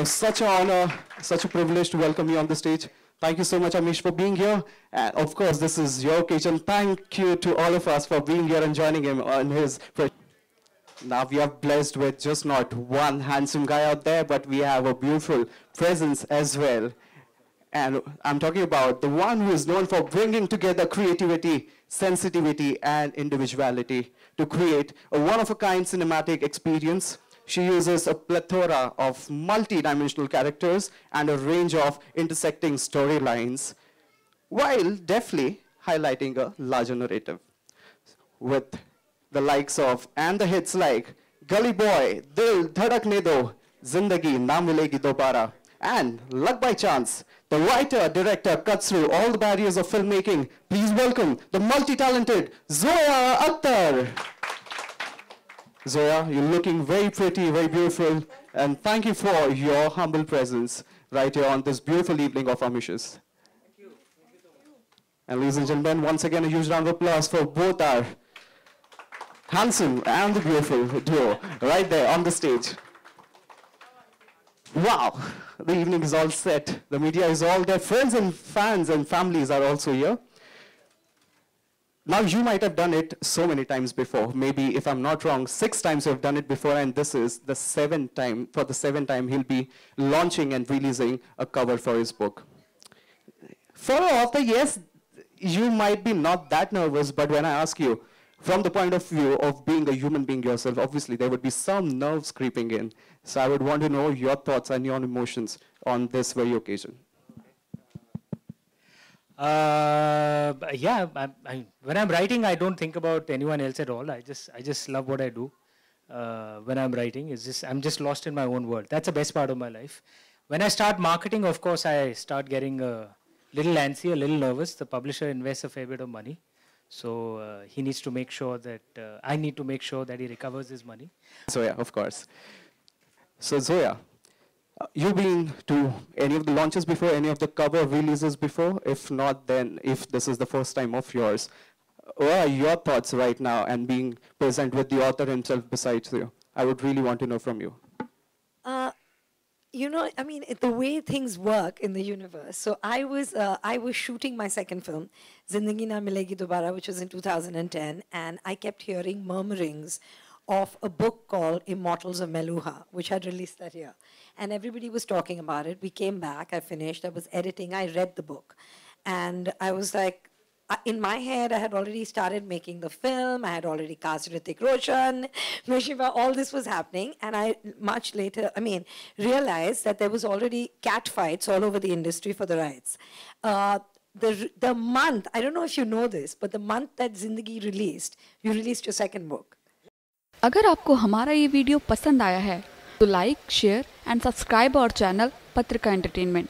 It's such an honor, such a privilege to welcome you on the stage. Thank you so much, Amish, for being here. And of course, this is your occasion. Thank you to all of us for being here and joining him on his. Now we are blessed with just not one handsome guy out there, but we have a beautiful presence as well. And I'm talking about the one who is known for bringing together creativity, sensitivity, and individuality to create a one-of-a-kind cinematic experience. She uses a plethora of multi-dimensional characters and a range of intersecting storylines, while deftly highlighting a larger narrative. With the likes of, and the hits like Gully Boy, Dil Dhadak Do, Zindagi Na Milegi Dobara, and Luck by Chance, the writer, director cuts through all the barriers of filmmaking. Please welcome the multi-talented Zoya Akhtar. Zoya, you're looking very pretty, very beautiful, and thank you for your humble presence right here on this beautiful evening of Amish's. And ladies and gentlemen, once again, a huge round of applause for both our handsome and the beautiful duo right there on the stage. Wow, the evening is all set. The media is all there. Friends and fans and families are also here. Now, you might have done it so many times before. Maybe, if I'm not wrong, six times you have done it before, and this is the seventh time. For the seventh time, he'll be launching and releasing a cover for his book. For author, yes, you might be not that nervous, but when I ask you, from the point of view of being a human being yourself, obviously there would be some nerves creeping in. So I would want to know your thoughts and your emotions on this very occasion. Uh, yeah, I, I, when I'm writing, I don't think about anyone else at all. I just, I just love what I do. Uh, when I'm writing, it's just, I'm just lost in my own world. That's the best part of my life. When I start marketing, of course, I start getting a little antsy, a little nervous. The publisher invests a fair bit of money. So uh, he needs to make sure that uh, I need to make sure that he recovers his money. So yeah, of course. So Zoya, you've been to any of the launches before, any of the cover releases before? If not, then if this is the first time of yours, what are your thoughts right now and being present with the author himself besides you? I would really want to know from you. Uh, you know, I mean, the way things work in the universe. So I was, uh, I was shooting my second film, Zindagi Na Milegi Dobara, which was in 2010, and I kept hearing murmurings of a book called Immortals of Meluha, which had released that year. And everybody was talking about it. We came back, I finished, I was editing, I read the book. And I was like, in my head, I had already started making the film. I had already cast Hrithik Roshan, Meshiva, all this was happening. And I, much later, I mean, realized that there was already cat fights all over the industry for the rights. Uh, the, the month, I don't know if you know this, but the month that Zindagi released, you released your second book. अगर आपको हमारा ये video पसंद आया है तो like share and subscribe our channel Patrika entertainment